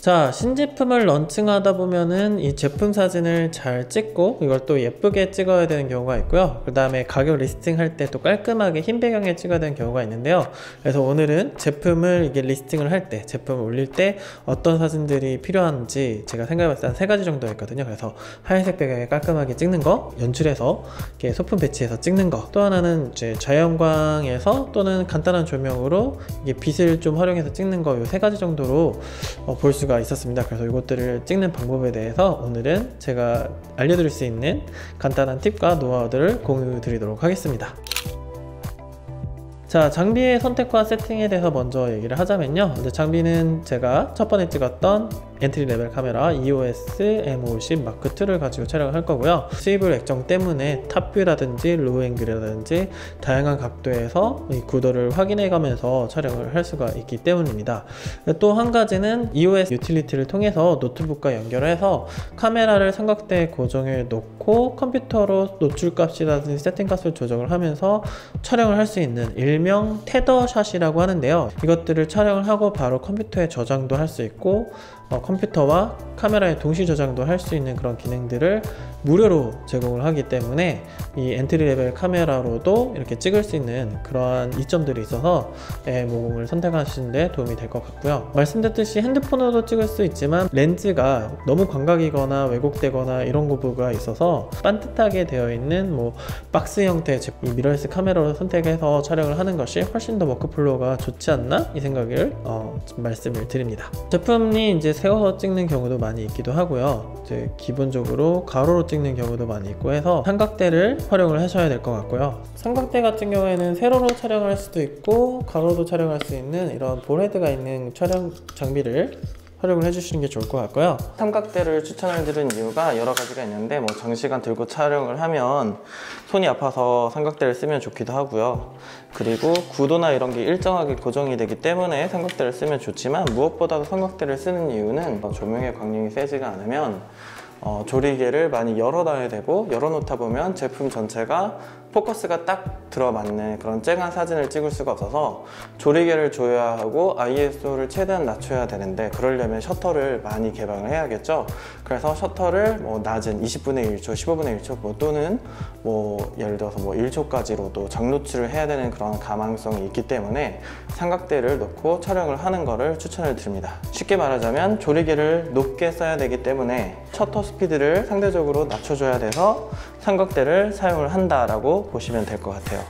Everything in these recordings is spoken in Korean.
자 신제품을 런칭하다 보면은 이 제품 사진을 잘 찍고 이걸 또 예쁘게 찍어야 되는 경우가 있고요. 그 다음에 가격 listing 할 때 또 깔끔하게 흰 배경에 찍어야 되는 경우가 있는데요. 그래서 오늘은 제품을 이게 listing을 할 때 제품을 올릴 때 어떤 사진들이 필요한지 제가 생각해봤을 때 한 세 가지 정도 있거든요. 그래서 하얀색 배경에 깔끔하게 찍는 거 연출해서 이렇게 소품 배치해서 찍는 거 또 하나는 이제 자연광에서 또는 간단한 조명으로 이게 빛을 좀 활용해서 찍는 거이세 가지 정도로 어, 볼 수가 있었습니다. 그래서 이것들을 찍는 방법에 대해서 오늘은 제가 알려드릴 수 있는 간단한 팁과 노하우들을 공유 드리도록 하겠습니다. 자 장비의 선택과 세팅에 대해서 먼저 얘기를 하자면요 이제 장비는 제가 첫 번에 찍었던 entry level 카메라 EOS M50 Mark 2를 가지고 촬영을 할 거고요. swivel 액정 때문에 top view라든지 low angle이라든지 다양한 각도에서 이 구도를 확인해 가면서 촬영을 할 수가 있기 때문입니다. 또 한 가지는 EOS Utility를 통해서 노트북과 연결해서 카메라를 삼각대 고정해 놓고 컴퓨터로 노출값이라든지 세팅값을 조정을 하면서 촬영을 할 수 있는 일명 tether shot이라고 하는데요. 이것들을 촬영을 하고 바로 컴퓨터에 저장도 할 수 있고 어, 컴퓨터와 카메라에 동시 저장도 할 수 있는 그런 기능들을 무료로 제공을 하기 때문에 이 entry level 카메라로도 이렇게 찍을 수 있는 그러한 이점들이 있어서 모공을 선택하시는데 도움이 될 것 같고요. 말씀드렸듯이 핸드폰으로도 찍을 수 있지만 렌즈가 너무 광각이거나 왜곡되거나 이런 부분가 있어서 반듯하게 되어 있는 뭐 박스 형태의 이 미러리스 카메라로 선택해서 촬영을 하는 것이 훨씬 더 workflow가 좋지 않나? 이 생각을 어, 말씀을 드립니다. 제품이 이제 세워서 찍는 경우도 많이 있기도 하고요. 이제 기본적으로 가로로 찍는 경우도 많이 있고 해서 삼각대를 활용을 하셔야 될 것 같고요. 삼각대 같은 경우에는 세로로 촬영할 수도 있고 가로도 촬영할 수 있는 이런 ball head가 있는 촬영 장비를 활용을 해주시는 게 좋을 것 같고요. 삼각대를 추천을 드린 이유가 여러 가지가 있는데 뭐 장시간 들고 촬영을 하면 손이 아파서 삼각대를 쓰면 좋기도 하고요. 그리고 구도나 이런 게 일정하게 고정이 되기 때문에 삼각대를 쓰면 좋지만 무엇보다도 삼각대를 쓰는 이유는 조명의 광량이 세지가 않으면 어, 조리개를 많이 열어놔야 되고 열어놓다 보면 제품 전체가 포커스가 딱 들어맞는 그런 쨍한 사진을 찍을 수가 없어서 조리개를 조여야 하고 ISO를 최대한 낮춰야 되는데 그러려면 셔터를 많이 개방을 해야겠죠? 그래서 셔터를 뭐 낮은 20분의 1초, 15분의 1초 뭐 또는 뭐 예를 들어서 뭐 1초까지로도 장노출을 해야 되는 그런 가망성이 있기 때문에 삼각대를 놓고 촬영을 하는 것을 추천을 드립니다. 쉽게 말하자면 조리개를 높게 써야 되기 때문에 셔터 스피드를 상대적으로 낮춰줘야 돼서 삼각대를 사용을 한다라고 보시면 될 것 같아요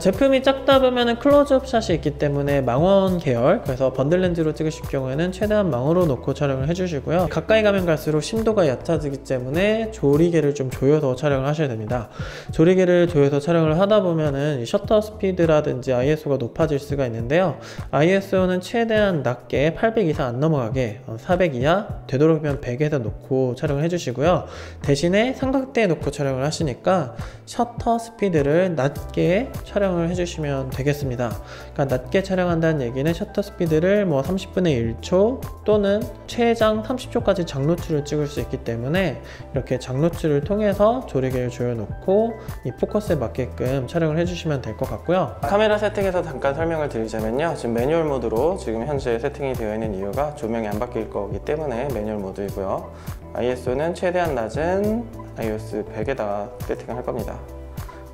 제품이 작다 보면 클로즈업 샷이 있기 때문에 망원 계열 그래서 번들 렌즈로 찍으실 경우에는 최대한 망으로 놓고 촬영을 해주시고요. 가까이 가면 갈수록 심도가 얕아지기 때문에 조리개를 좀 조여서 촬영을 하셔야 됩니다. 조리개를 조여서 촬영을 하다 보면은 셔터 스피드라든지 ISO가 높아질 수가 있는데요. ISO는 최대한 낮게 800 이상 안 넘어가게 400 어, 이하 되도록이면 100에서 놓고 촬영을 해주시고요. 대신에 삼각대에 놓고 촬영을 하시니까 셔터 스피드를 낮게 촬영 촬영을 해주시면 되겠습니다. 그러니까 낮게 촬영한다는 얘기는 셔터 스피드를 뭐 30분의 1초 또는 최장 30초까지 장노출을 찍을 수 있기 때문에 이렇게 장노출을 통해서 조리개를 조여놓고 이 포커스에 맞게끔 촬영을 해주시면 될 것 같고요. 카메라 세팅에서 잠깐 설명을 드리자면요. 지금 매뉴얼 모드로 지금 현재 세팅이 되어 있는 이유가 조명이 안 바뀔 거기 때문에 매뉴얼 모드이고요. ISO는 최대한 낮은 iOS 100에다가 세팅을 할 겁니다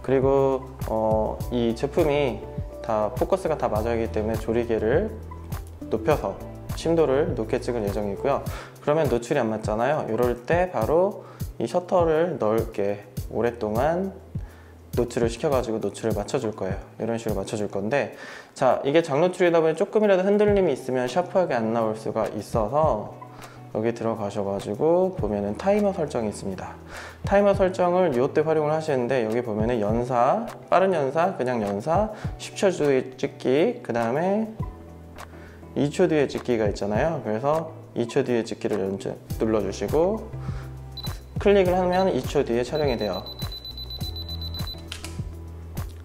그리고 어, 이 제품이 다 포커스가 다 맞아야 하기 때문에 조리개를 높여서 심도를 높게 찍을 예정이고요. 그러면 노출이 안 맞잖아요. 이럴 때 바로 이 셔터를 넓게 오랫동안 노출을 시켜가지고 노출을 맞춰줄 거예요. 이런 식으로 맞춰줄 건데 자 이게 장노출이다 보니 조금이라도 흔들림이 있으면 샤프하게 안 나올 수가 있어서 여기 들어가셔가지고 보면은 타이머 설정이 있습니다. 타이머 설정을 이때 활용을 하시는데 여기 보면은 연사, 빠른 연사, 그냥 연사, 10초 뒤에 찍기 그 다음에 2초 뒤에 찍기가 있잖아요. 그래서 2초 뒤에 찍기를 눌러주시고 클릭을 하면 2초 뒤에 촬영이 돼요.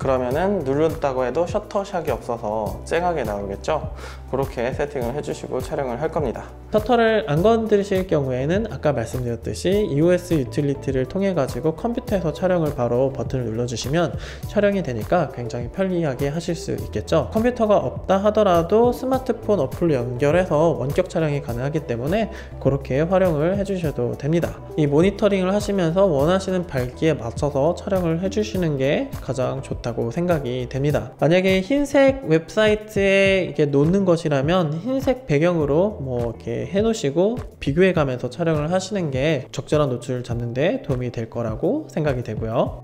그러면은 누른다고 해도 셔터샥이 없어서 쨍하게 나오겠죠 그렇게 세팅을 해주시고 촬영을 할 겁니다. 셔터를 안 건드리실 경우에는 아까 말씀드렸듯이 EOS Utility를 통해 가지고 컴퓨터에서 촬영을 바로 버튼을 눌러주시면 촬영이 되니까 굉장히 편리하게 하실 수 있겠죠? 컴퓨터가 없다 하더라도 스마트폰 어플로 연결해서 원격 촬영이 가능하기 때문에 그렇게 활용을 해주셔도 됩니다. 이 모니터링을 하시면서 원하시는 밝기에 맞춰서 촬영을 해주시는 게 가장 좋다고 생각이 됩니다. 만약에 흰색 웹사이트에 이게 놓는 것이 라면 흰색 배경으로 뭐 이렇게 해 놓으시고 비교해 가면서 촬영을 하시는 게 적절한 노출을 잡는 데 도움이 될 거라고 생각이 되고요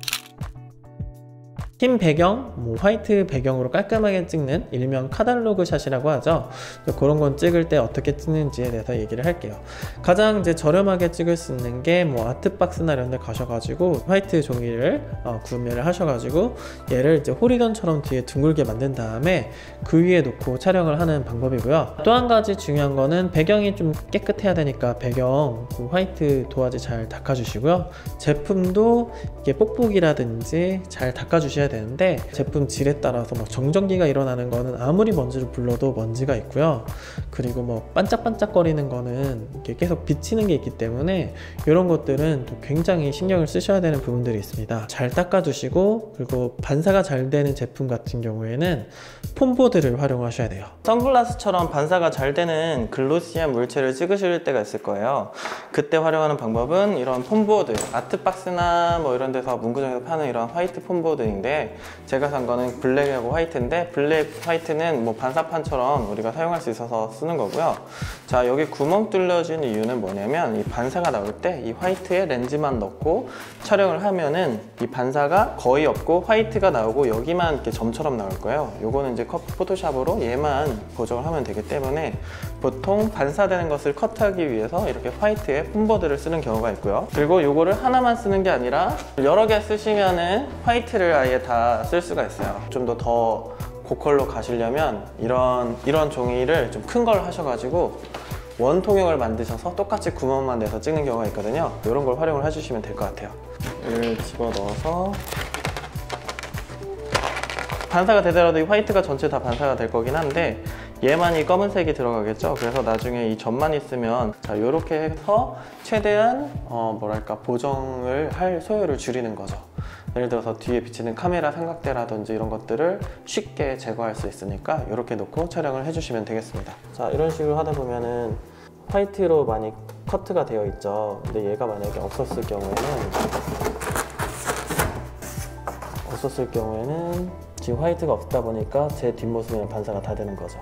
흰 배경, 뭐 화이트 배경으로 깔끔하게 찍는 일명 카달로그 샷이라고 하죠. 그런 건 찍을 때 어떻게 찍는지에 대해서 얘기를 할게요. 가장 이제 저렴하게 찍을 수 있는 게 뭐 아트박스나 이런 데 가셔가지고 화이트 종이를 어, 구매를 하셔가지고 얘를 이제 호리건처럼 뒤에 둥글게 만든 다음에 그 위에 놓고 촬영을 하는 방법이고요. 또 한 가지 중요한 거는 배경이 좀 깨끗해야 되니까 배경 그 화이트 도화지 잘 닦아주시고요. 제품도 이게 뽁뽁이라든지 잘 닦아주셔야 있어야 되는데 제품 질에 따라서 막 정전기가 일어나는 거는 아무리 먼지를 불러도 먼지가 있고요. 그리고 뭐 반짝반짝거리는 거는 이렇게 계속 비치는 게 있기 때문에 이런 것들은 또 굉장히 신경을 쓰셔야 되는 부분들이 있습니다. 잘 닦아주시고 그리고 반사가 잘 되는 제품 같은 경우에는 폼보드를 활용하셔야 돼요. 선글라스처럼 반사가 잘 되는 글로시한 물체를 찍으실 때가 있을 거예요. 그때 활용하는 방법은 이런 foam board 아트박스나 뭐 이런 데서 문구점에서 파는 이런 white foam board인데 제가 산 거는 black하고 white인데 black white는 뭐 반사판처럼 우리가 사용할 수 있어서 쓰는 거고요. 자 여기 구멍 뚫려진 이유는 뭐냐면 이 반사가 나올 때 이 white에 렌즈만 넣고 촬영을 하면은 이 반사가 거의 없고 white가 나오고 여기만 이렇게 점처럼 나올 거예요. 요거는 이제 포토샵으로 얘만 보정을 하면 되기 때문에 보통 반사되는 것을 컷하기 위해서 이렇게 화이트에 폼보드를 쓰는 경우가 있고요. 그리고 요거를 하나만 쓰는 게 아니라 여러 개 쓰시면은 화이트를 아예 다 쓸 수가 있어요. 좀더더 고컬로 가시려면 이런 이런 종이를 좀 큰 걸 하셔가지고 원통형을 만드셔서 똑같이 구멍만 내서 찍는 경우가 있거든요. 이런 걸 활용을 해주시면 될 것 같아요. 얘를 집어넣어서 반사가 되더라도 이 화이트가 전체 다 반사가 될 거긴 한데 얘만 이 검은색이 들어가겠죠? 그래서 나중에 이 점만 있으면 자 이렇게 해서 최대한 어 뭐랄까 보정을 할 소요를 줄이는 거죠. 예를 들어서 뒤에 비치는 카메라 삼각대라든지 이런 것들을 쉽게 제거할 수 있으니까 이렇게 놓고 촬영을 해주시면 되겠습니다. 자 이런 식으로 하다 보면은 화이트로 많이 커트가 되어 있죠. 근데 얘가 만약에 없었을 경우에는 없었을 경우에는 지금 white가 없다 보니까 제 뒷모습에는 반사가 다 되는 거죠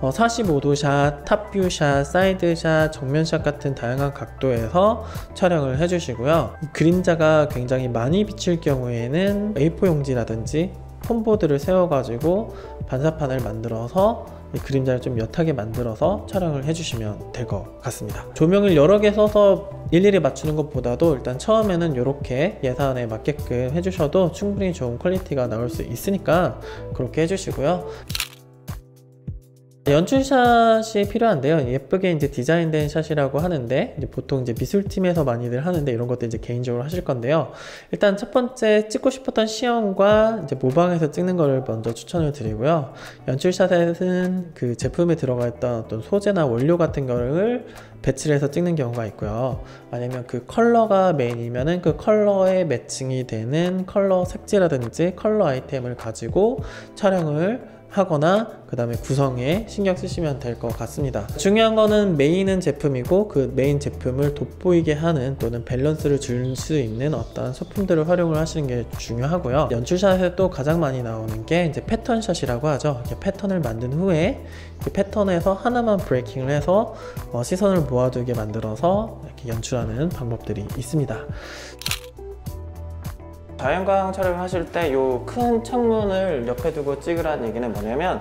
어, 45도 shot, top view shot, side shot, 정면 샷 같은 다양한 각도에서 촬영을 해주시고요. 그림자가 굉장히 많이 비칠 경우에는 A4 용지라든지 foam board를 세워가지고 반사판을 만들어서 그림자를 좀 연하게 만들어서 촬영을 해주시면 될 것 같습니다 조명을 여러 개 써서 일일이 맞추는 것보다도 일단 처음에는 이렇게 예산에 맞게끔 해주셔도 충분히 좋은 quality가 나올 수 있으니까 그렇게 해주시고요 연출 shot이 필요한데요. 예쁘게 이제 디자인된 shot이라고 하는데 이제 보통 이제 미술팀에서 많이들 하는데 이런 것도 이제 개인적으로 하실 건데요. 일단 첫 번째 찍고 싶었던 시안과 이제 모방해서 찍는 거를 먼저 추천을 드리고요. 연출 shot에는 그 제품에 들어가 있던 어떤 소재나 원료 같은 거를 배치를 해서 찍는 경우가 있고요. 아니면 그 컬러가 main이면은 그 컬러에 matching이 되는 컬러 색지라든지 컬러 아이템을 가지고 촬영을 하거나 그 다음에 구성에 신경 쓰시면 될 것 같습니다. 중요한 거는 main은 제품이고 그 메인 제품을 돋보이게 하는 또는 밸런스를 줄 수 있는 어떤 소품들을 활용을 하시는 게 중요하고요. 연출 shot에 또 가장 많이 나오는 게 이제 패턴 shot이라고 하죠. 패턴을 만든 후에 그 패턴에서 하나만 breaking을 해서 어, 시선을 모아두게 만들어서 이렇게 연출하는 방법들이 있습니다 자연광 촬영을 하실 때 이 큰 창문을 옆에 두고 찍으라는 얘기는 뭐냐면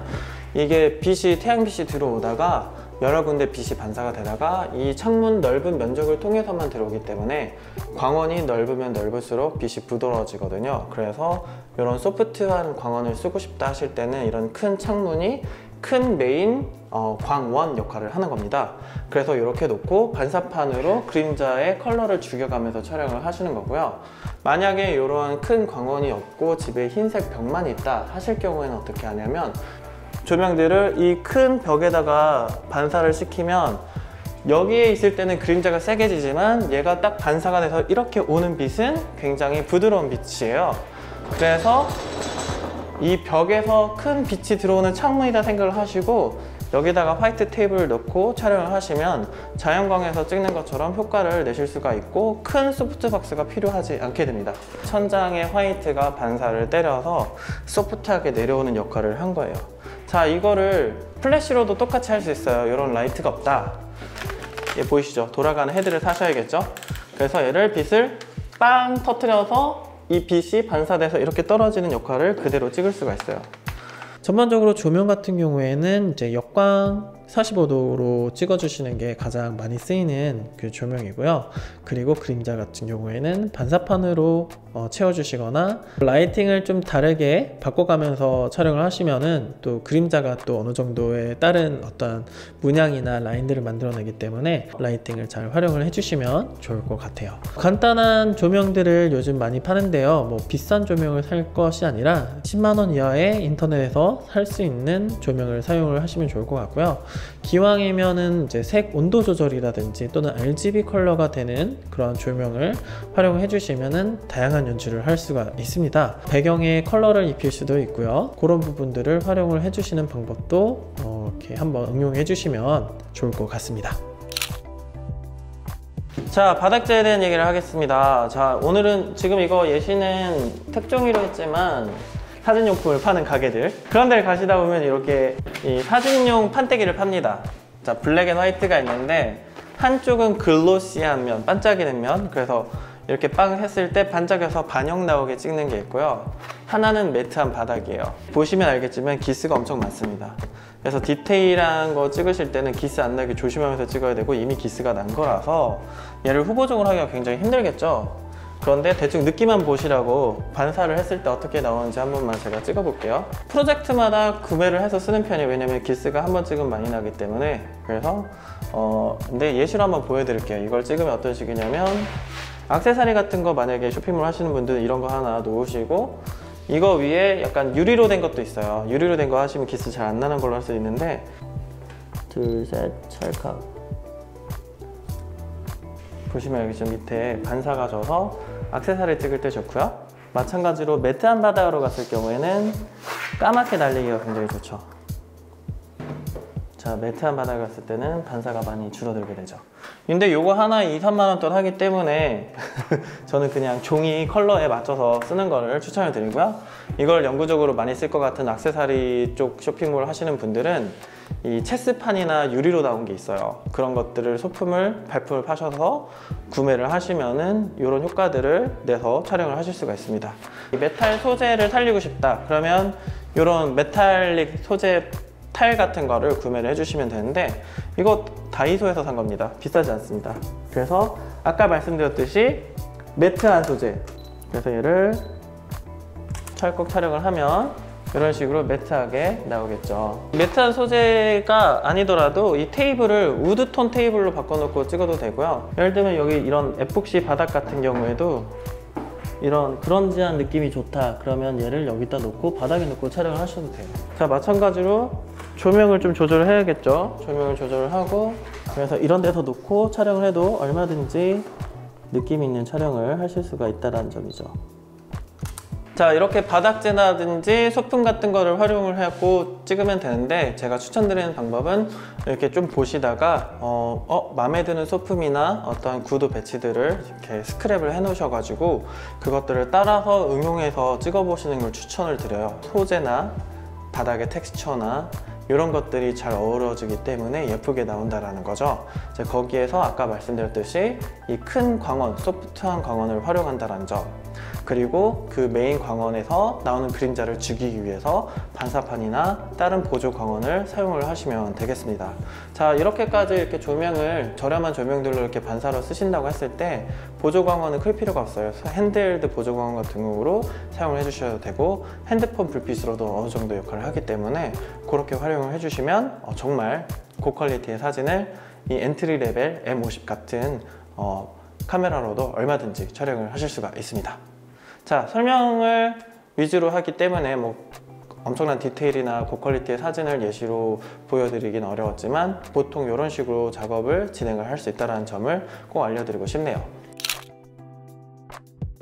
이게 빛이 태양빛이 들어오다가 여러 군데 빛이 반사가 되다가 이 창문 넓은 면적을 통해서만 들어오기 때문에 광원이 넓으면 넓을수록 빛이 부드러워지거든요. 그래서 이런 소프트한 광원을 쓰고 싶다 하실 때는 이런 큰 창문이 큰 메인 어, 광원 역할을 하는 겁니다. 그래서 이렇게 놓고 반사판으로 그림자의 컬러를 죽여가면서 촬영을 하시는 거고요. 만약에 이러한 큰 광원이 없고 집에 흰색 벽만 있다 하실 경우에는 어떻게 하냐면 조명들을 이 큰 벽에다가 반사를 시키면 여기에 있을 때는 그림자가 세게 지지만 얘가 딱 반사가 돼서 이렇게 오는 빛은 굉장히 부드러운 빛이에요. 그래서 이 벽에서 큰 빛이 들어오는 창문이다 생각을 하시고 여기다가 화이트 테이블을 넣고 촬영을 하시면 자연광에서 찍는 것처럼 효과를 내실 수가 있고 큰 소프트박스가 필요하지 않게 됩니다. 천장에 white가 반사를 때려서 소프트하게 내려오는 역할을 한 거예요. 자 이거를 플래시로도 똑같이 할 수 있어요. 이런 라이트가 없다. 얘 보이시죠? 돌아가는 헤드를 사셔야겠죠? 그래서 얘를 빛을 빵 터트려서 이 빛이 반사돼서 이렇게 떨어지는 역할을 그대로 찍을 수가 있어요. 전반적으로 조명 같은 경우에는 이제 역광 45도로 찍어주시는 게 가장 많이 쓰이는 그 조명이고요. 그리고 그림자 같은 경우에는 반사판으로 어, 채워주시거나 라이팅을 좀 다르게 바꿔가면서 촬영을 하시면은 또 그림자가 또 어느 정도의 다른 어떤 문양이나 라인들을 만들어내기 때문에 라이팅을 잘 활용을 해주시면 좋을 것 같아요. 간단한 조명들을 요즘 많이 파는데요. 뭐 비싼 조명을 살 것이 아니라 10만원 이하의 인터넷에서 살 수 있는 조명을 사용을 하시면 좋을 것 같고요. 기왕이면은 이제 색 온도 조절이라든지 또는 RGB 컬러가 되는 그런 조명을 활용해 주시면은 다양한 연출을 할 수가 있습니다. 배경에 컬러를 입힐 수도 있고요. 그런 부분들을 활용을 해 주시는 방법도 어, 이렇게 한번 응용해 주시면 좋을 것 같습니다. 자 바닥재에 대한 얘기를 하겠습니다 자 오늘은 지금 이거 예시는 특종이로 했지만 사진용품을 파는 가게들. 그런 데를 가시다 보면 이렇게 이 사진용 판때기를 팝니다. 자 black and white가 있는데 한쪽은 glossy한 면 반짝이는 면. 그래서 이렇게 빵 했을 때 반짝여서 반영 나오게 찍는 게 있고요. 하나는 matte한 바닥이에요. 보시면 알겠지만 기스가 엄청 많습니다. 그래서 디테일한 거 찍으실 때는 기스 안 나게 조심하면서 찍어야 되고 이미 기스가 난 거라서 얘를 후보정으로 하기가 굉장히 힘들겠죠 그런데 대충 느낌만 보시라고 반사를 했을 때 어떻게 나오는지 한 번만 제가 찍어 볼게요. 프로젝트마다 구매를 해서 쓰는 편이에요. 왜냐면 기스가 한 번 찍으면 많이 나기 때문에. 그래서 어 근데 예시로 한번 보여드릴게요. 이걸 찍으면 어떤 식이냐면 악세사리 같은 거 만약에 쇼핑몰 하시는 분들은 이런 거 하나 놓으시고 이거 위에 약간 유리로 된 것도 있어요. 유리로 된 거 하시면 기스 잘 안 나는 걸로 할 수 있는데. 둘셋 찰칵. 보시면 여기 좀 밑에 반사가 져서 악세사리 찍을 때 좋고요. 마찬가지로 매트한 바닥으로 갔을 경우에는 까맣게 날리기가 굉장히 좋죠. 자 매트한 바닥을 갔을 때는 반사가 많이 줄어들게 되죠. 근데 요거 하나 2, 3만원 돈 하기 때문에 저는 그냥 종이 컬러에 맞춰서 쓰는 거를 추천을 드리고요. 이걸 영구적으로 많이 쓸 것 같은 악세사리 쪽 쇼핑몰 하시는 분들은 이 체스판이나 유리로 나온 게 있어요. 그런 것들을 소품을 발품을 파셔서 구매를 하시면은 이런 효과들을 내서 촬영을 하실 수가 있습니다. 이 메탈 소재를 살리고 싶다. 그러면 이런 메탈릭 소재 타일 같은 거를 구매를 해주시면 되는데 이거 다이소에서 산 겁니다. 비싸지 않습니다. 그래서 아까 말씀드렸듯이 matte한 소재. 그래서 얘를 찰칵 촬영을 하면 이런 식으로 매트하게 나오겠죠. 매트한 소재가 아니더라도 이 테이블을 우드톤 테이블로 바꿔놓고 찍어도 되고요. 예를 들면 여기 이런 에폭시 바닥 같은 경우에도 이런 그런지한 느낌이 좋다. 그러면 얘를 여기다 놓고 바닥에 놓고 촬영을 하셔도 돼요. 자 마찬가지로 조명을 좀 조절을 해야겠죠? 조명을 조절을 하고 그래서 이런 데서 놓고 촬영을 해도 얼마든지 느낌 있는 촬영을 하실 수가 있다는 점이죠 자 이렇게 바닥재라든지 소품 같은 거를 활용을 하고 찍으면 되는데 제가 추천드리는 방법은 이렇게 좀 보시다가 어, 어 마음에 드는 소품이나 어떤 구도 배치들을 이렇게 스크랩을 해 놓으셔 가지고 그것들을 따라서 응용해서 찍어 보시는 걸 추천을 드려요. 소재나 바닥의 텍스처나 이런 것들이 잘 어우러지기 때문에 예쁘게 나온다는 거죠. 거기에서 아까 말씀드렸듯이 이 큰 광원, 소프트한 광원을 활용한다는 점 그리고 그 메인 광원에서 나오는 그림자를 죽이기 위해서 반사판이나 다른 보조 광원을 사용을 하시면 되겠습니다. 자 이렇게까지 이렇게 조명을 저렴한 조명들로 이렇게 반사로 쓰신다고 했을 때 보조 광원은 클 필요가 없어요. handheld 보조 광원 같은 경우로 사용을 해주셔도 되고 핸드폰 불빛으로도 어느 정도 역할을 하기 때문에 그렇게 활용을 해주시면 어, 정말 고quality의 사진을 이 entry level M50 같은 어, 카메라로도 얼마든지 촬영을 하실 수가 있습니다. 자 설명을 위주로 하기 때문에 뭐 엄청난 디테일이나 고quality의 사진을 예시로 보여드리긴 어려웠지만 보통 이런 식으로 작업을 진행을 할 수 있다는 점을 꼭 알려드리고 싶네요.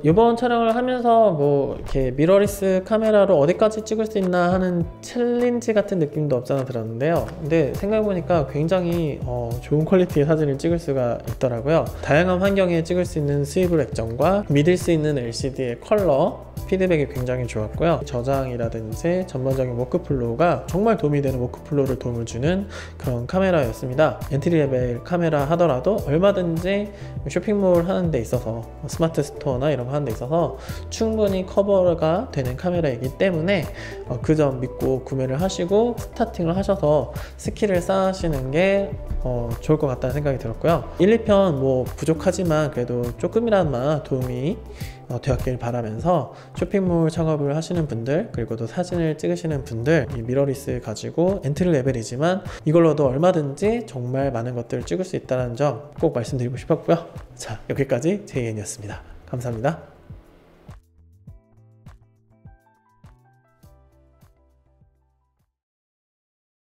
이번 촬영을 하면서 뭐 이렇게 미러리스 카메라로 어디까지 찍을 수 있나 하는 challenge 같은 느낌도 없잖아 들었는데요. 근데 생각해보니까 굉장히 어, 좋은 quality의 사진을 찍을 수가 있더라고요. 다양한 환경에 찍을 수 있는 swivel 액정과 믿을 수 있는 LCD의 컬러 피드백이 굉장히 좋았고요. 저장이라든지 전반적인 workflow가 정말 도움이 되는 workflow를 도움을 주는 그런 카메라였습니다. entry level 카메라 하더라도 얼마든지 쇼핑몰 하는 데 있어서 스마트 스토어나 이런 거 하는 데 있어서 충분히 커버가 되는 카메라이기 때문에 어, 그점 믿고 구매를 하시고 starting을 하셔서 skill을 쌓으시는 게 어, 좋을 것 같다는 생각이 들었고요. 1, 2편 뭐 부족하지만 그래도 조금이나마 도움이 어, 되었길 바라면서 쇼핑몰 창업을 하시는 분들 그리고 또 사진을 찍으시는 분들 이 미러리스 가지고 entry level이지만 이걸로도 얼마든지 정말 많은 것들을 찍을 수 있다는 점 꼭 말씀드리고 싶었고요 자 여기까지 제이엔이었습니다 감사합니다